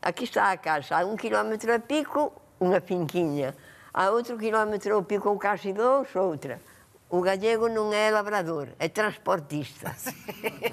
aqui está a caixa, a um quilómetro a pico, uma finquinha. A outro quilómetro a pico, um caixa e dois, outra. O gallego não é labrador, é transportista.